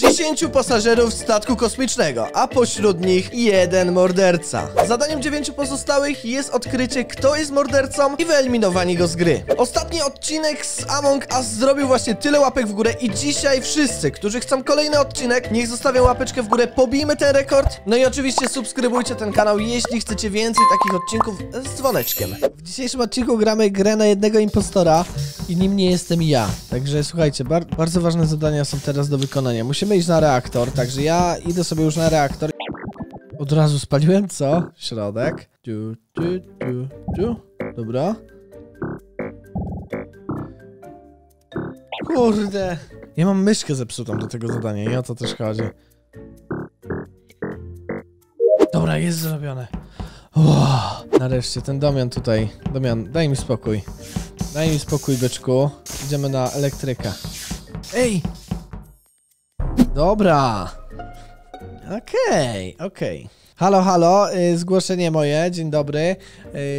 Jesus. 10 pasażerów statku kosmicznego, a pośród nich jeden morderca. Zadaniem 9 pozostałych jest odkrycie, kto jest mordercą i wyeliminowanie go z gry. Ostatni odcinek z Among Us zrobił właśnie tyle łapek w górę i dzisiaj wszyscy, którzy chcą kolejny odcinek, niech zostawią łapeczkę w górę, pobijmy ten rekord. No i oczywiście subskrybujcie ten kanał, jeśli chcecie więcej takich odcinków z dzwoneczkiem. W dzisiejszym odcinku gramy grę na jednego impostora i nim nie jestem ja. Także słuchajcie, bar bardzo ważne zadania są teraz do wykonania. Musimy iść na reaktor, także ja idę sobie już na reaktor. Od razu spaliłem, co? Środek. Tu, tu, tu, tu. Dobra. Kurde. Ja mam myszkę zepsutą do tego zadania i o to też chodzi. Dobra, jest zrobione. Nareszcie, ten Domian tutaj. Domian, daj mi spokój. Daj mi spokój, byczku. Idziemy na elektryka. Ej! Dobra. Okej, okej. Halo, halo, y, zgłoszenie moje, dzień dobry.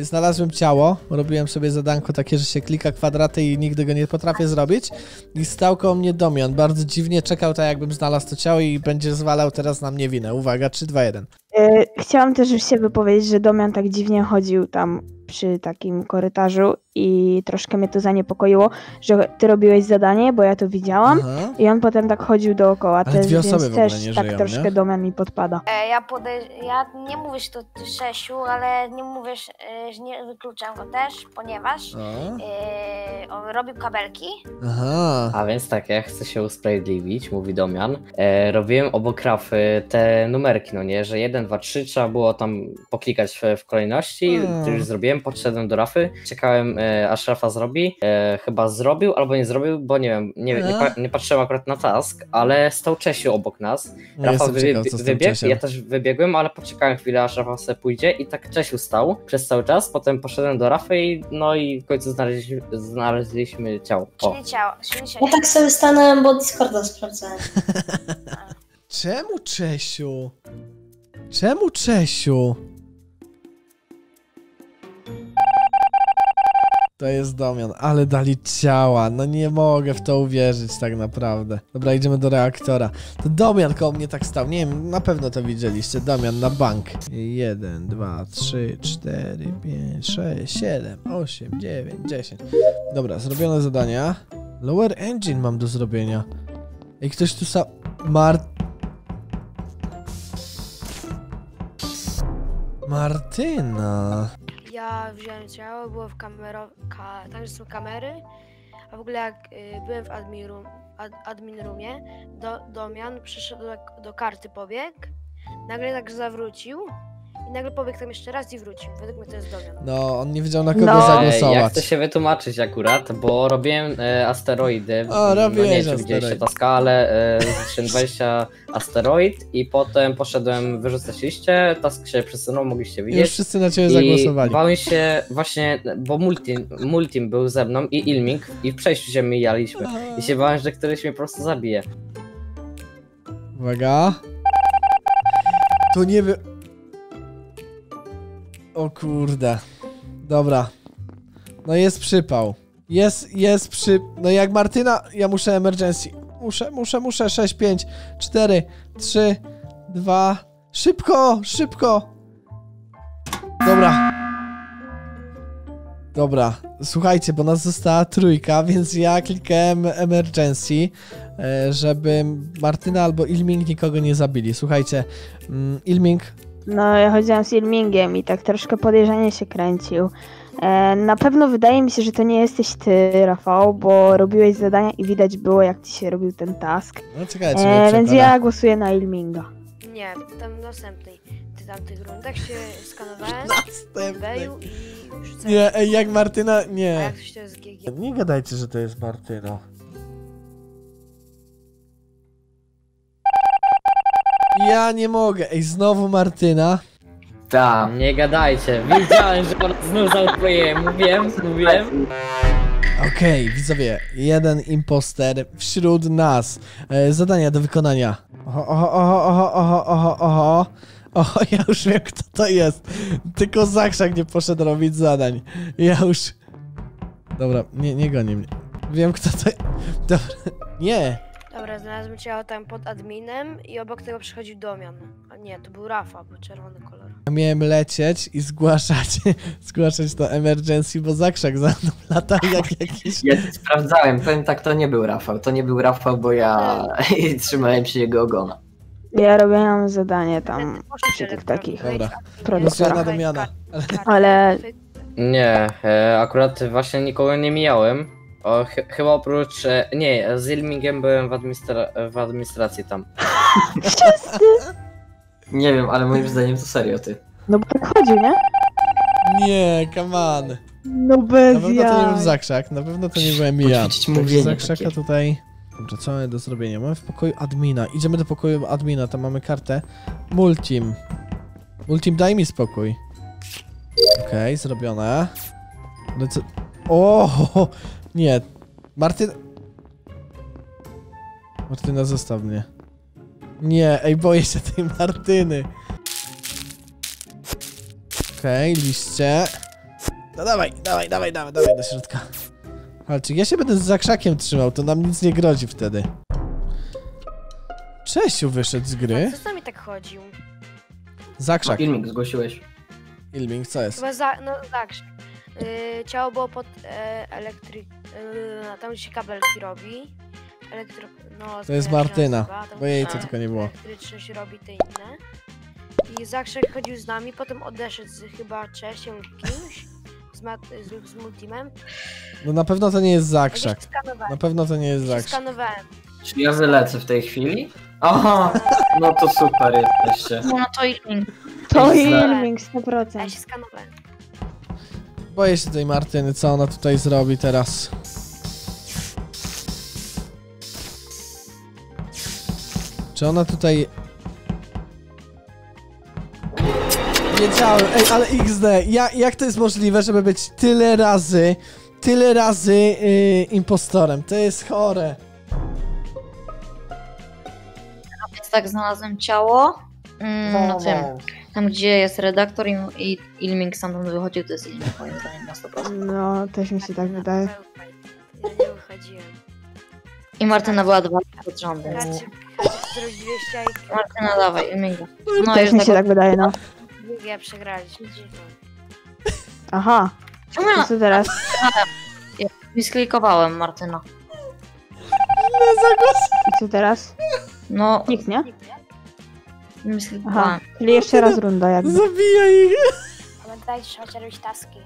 Y, znalazłem ciało, robiłem sobie zadanko takie, że się klika kwadraty i nigdy go nie potrafię zrobić. I stał koło mnie Domian, bardzo dziwnie czekał tak jakbym znalazł to ciało i będzie zwalał teraz na mnie winę. Uwaga, 3, 2, 1. E, Chciałam też się wypowiedzieć, że Domian tak dziwnie chodził tam przy takim korytarzu i troszkę mnie to zaniepokoiło, że ty robiłeś zadanie, bo ja to widziałam Aha. i on potem tak chodził dookoła Ale też, dwie więc osoby w ogóle też nie tak żyją, troszkę nie? Mi podpada. E, ja podej... ja nie mówię, że to Czesiu, ale nie mówię, że e, że nie wykluczam go też, ponieważ O. e, on robił kabelki. Aha. A więc tak, ja chcę się usprawiedliwić, mówi Domian. E, robiłem obok rafy te numerki, no nie, że 1, 2, 3 trzeba było tam poklikać w, w kolejności. Hmm. To już zrobiłem, podszedłem do rafy, czekałem e, aż rafa zrobi. E, chyba zrobił albo nie zrobił, bo nie wiem, nie, nie, pa, nie patrzyłem akurat na task, ale stał Czesiu obok nas. Rafa jestem wybieg, ciekaw, co z tym wybiegł, ja też wybiegłem, ale poczekałem chwilę, aż Rafa sobie pójdzie i tak Czesiu stał przez cały czas, potem poszedłem do Rafy i no i w końcu znaleźliśmy, znaleźliśmy ciało. O. Czyli ciało, czyli ciało. Ja tak sobie stanąłem, bo Discorda sprawdzałem. Czemu Czesiu? Czemu Czesiu? To jest Domian, ale dali ciała. No nie mogę w to uwierzyć tak naprawdę. Dobra, idziemy do reaktora. To Domian koło mnie tak stał. Nie wiem, na pewno to widzieliście. Domian na bank. 1, 2, 3, 4, 5, 6, 7, 8, 9, 10. Dobra, zrobione zadania. Lower engine mam do zrobienia. Ej, ktoś tu sa... Mart... Martyna. Ja wziąłem ciało, było w kamero... Ka... Tam są kamery, a w ogóle jak y, byłem w admin, room, ad, admin roomie, do, Domian przyszedł do, do karty pobiegł, nagle tak zawrócił i nagle pobiegł tam jeszcze raz i wrócił. Według mnie to jest Domian. No, on nie wiedział na kogo No. Ej, Ja zagłosować. chcę się wytłumaczyć akurat, bo robiłem e, asteroidy. O, robiłeś no nie wiem, czy asteroid. widzieliście ta skalę, e, zliczyłem 20 asteroid i potem poszedłem wyrzucać liście, task się przesunął, mogliście Już widzieć. wszyscy na ciebie I zagłosowali. bałem się właśnie, bo Multim, Multim był ze mną i Ilming i w przejściu się mijaliśmy. I się bałem, że któryś mnie po prostu zabije. Uwaga. Tu nie wy... O kurde. Dobra. No jest przypał. Jest, jest przy... No jak Martyna... Ja muszę emergency. Muszę, muszę, muszę. 6, 5, 4, 3, 2... Szybko, szybko! Dobra. Dobra, słuchajcie, bo nas została trójka, więc ja klikałem emergency, e, żeby Martyna albo Ilming nikogo nie zabili. Słuchajcie, mm, Ilming, No ja chodziłam z Ilmingiem i tak troszkę podejrzanie się kręcił. E, na pewno wydaje mi się, że to nie jesteś ty, Rafał, bo robiłeś zadania i widać było, jak ci się robił ten task. no czekajcie, mnie E, więc ja głosuję na Ilminga. Nie, tam w następnej, ty tam tych rundach się skanowałem, Następny. Beju i rzucałem. Nie, ej, jak Martyna, A nie. jak coś to jest GG. Nie gadajcie, że to jest Martyna. Ja nie mogę, ej, znowu Martyna. Tak. Nie gadajcie, wiedziałem, że on znów zautwoje. Mówiłem, mówiłem. Okej, widzowie, jeden imposter wśród nas. E, zadania do wykonania. Oho, oho, oho, oho, oho, oho, oho. Oho, ja już wiem kto to jest. Tylko Zakrzak nie poszedł robić zadań. Ja już... Dobra, nie, nie goni mnie. Wiem kto to... Dobra, nie. Dobra, znalazłem ciało tam pod adminem i obok tego przychodził Domian. A nie, to był Rafa, był czerwony kolor. Ja miałem lecieć i zgłaszać, zgłaszać to emergency, bo zakrzak za mną lata jak jakiś... Ja sprawdzałem, powiem tak, to nie był Rafał. To nie był Rafał, bo ja trzymałem się jego ogona. Ja robiłam zadanie tam przy tych takich Dobra. Ale- Nie, e, akurat właśnie nikogo nie mijałem. O, ch chyba oprócz. E, nie, z Ilmingiem byłem w, administra w administracji tam. Nie wiem, ale moim zdaniem to serio ty. No bo tak chodzi, nie? Nie, come on. No Na bez pewno to nie był zakrzak, na pewno to nie byłem ja. Także zakrzaka takie. tutaj... Dobrze, co mamy do zrobienia? Mamy w pokoju admina. Idziemy do pokoju admina, tam mamy kartę. Multim. Multim, daj mi spokój. Okej, zrobione. Lecę... O, nie. Martyn... Martyna, zostaw mnie. Nie, ej, boję się tej Martyny. Okej, liście. No dawaj, dawaj, dawaj, dawaj, dawaj do środka. Halczyk, ja się będę z zakrzakiem trzymał, to nam nic nie grozi wtedy. Czesiu wyszedł z gry. Co z nami tak chodził? Zakrzak. Filmik zgłosiłeś. Ilming, co jest? Chyba za, no tak. Yy, ciało było pod e. Yy, tam gdzie się kabelki robi. Elektro... No, To jest Martyna, nazywa, bo jej gdzie co tylko nie było. Elektryczność robi te inne. I Zakrzek chodził z nami, potem odeszedł z chyba Czesiem kimś. Z, mat, z, z Multimem. No na pewno to nie jest Ja skanowałem. Na pewno to nie jest Ja skanowałem. Czy ja wylecę w tej chwili? Aha, no to super jesteście. No, no to Ilming. To. Ilming, Ja 100%. się skanowałem. Boję się tej Martyny, co ona tutaj zrobi teraz. Czy ona tutaj... Wiedziałem, ej, ale XD, ja, jak to jest możliwe, żeby być tyle razy, tyle razy yy, impostorem? To jest chore. Więc tak znalazłem ciało. Mm, na tym. Tam gdzie jest redaktor i, i Ilming stamtąd wychodził, to jest Ilming moim zdaniem na 100%. No, też mi się tak wydaje. Ja nie wychodziłem. I Martyna była dwa pod rządem. Kaczyk, Kaczyk zrobił 200 i Martyna dawaj, Ilminga. No Też już mi się tak... tak wydaje, no. ja przegraliśmy. Aha, Czemu to ja co teraz? misklikowałem Martyna? I co teraz? No, Nikt, nie? misklikowałem. Aha, czyli jeszcze raz runda jakby. Zabijaj ich! Pamiętajcie, że trzeba robić taski.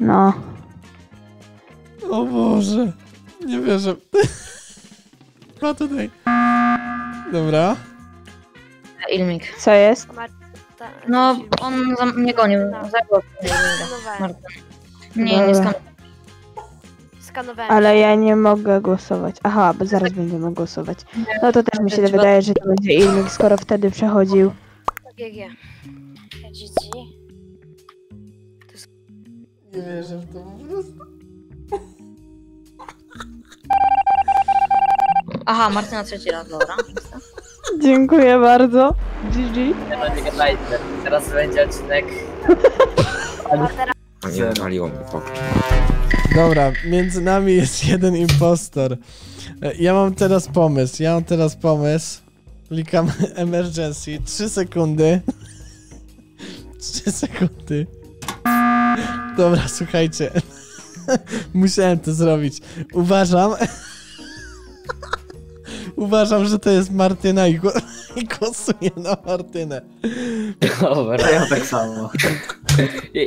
No. O Boże. Nie wierzę. Ma tutaj. Dobra. Ilming. Co jest? Ta, No, on za mnie gonił. No. Zagłos Ilminga. Skanowałem. Martyna. Nie, nie. Skanowałem. Ale ja nie mogę głosować. Aha, bo zaraz będziemy głosować. No to też mi się wydaje, że to będzie Ilming, skoro wtedy przechodził. GG. GG. Nie wierzę w to po prostu. Aha, Martyna trzeci raz, dobra. Dziękuję bardzo. GG. Nie gadajcie. Teraz będzie odcinek. Nie wywaliło mnie po Dobra, między nami jest jeden impostor. E, Ja mam teraz pomysł, ja mam teraz pomysł. Klikam emergency, 3 sekundy. 3 sekundy. Dobra, słuchajcie. Musiałem to zrobić. Uważam. Uważam, że to jest Martyna i, gło- i głosuję na Martynę. To Dobra. ja tak samo.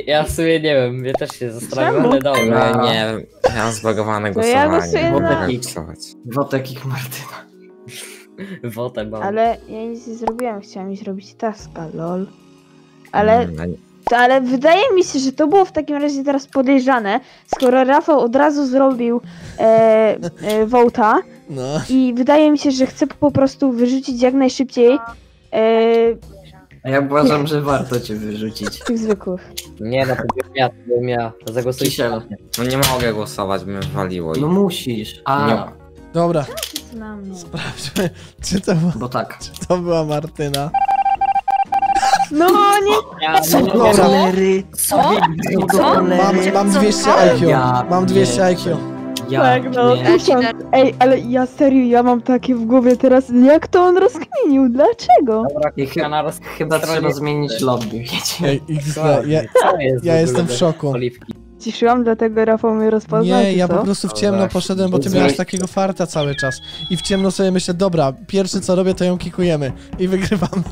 Ja w sumie nie wiem, mnie też się zastanawiam, ale dobra. No nie wiem, ja mam zbagowane To ja głosowanie. głosuję nie na- mogę głosować. Wotek i Martyna. Wotem mam. Ale ja nic nie zrobiłem, chciałam iść robić taska, lol. Ale, Mm, no to, ale wydaje mi się, że to było w takim razie teraz podejrzane, skoro Rafał od razu zrobił e, e, Wołta No. i wydaje mi się, że chce po prostu wyrzucić jak najszybciej e, A ja uważam, że warto cię wyrzucić. tych zwykłych. Nie no, to bym ja, to bym ja. Zagłosujcie. Kisiel. No nie mogę głosować, by mnie wywaliło. i- No musisz. A, Nie. Dobra, Na mnie. sprawdźmy, czy to, była- bo tak. czy to była Martyna. No nie! Ja, Dobra, Co? Co? mam, mam 200 IQ. Ja Mam 200 IQ. Ja tak, no. nie. Ej, ale ja serio, ja mam takie w głowie teraz, jak to on rozkminił, dlaczego? Dobra, I ja roz... Chyba trzeba zmienić lobby, wiecie. Ej, XD, ja, jest ja jestem w szoku. Oliwki? Ciszyłam, dlatego Rafał mnie rozpoznał, Nie, ja co? po prostu w ciemno poszedłem, bo ty miałeś takiego farta cały czas. I w ciemno sobie myślę, dobra, pierwszy co robię, to ją kikujemy. I wygrywam.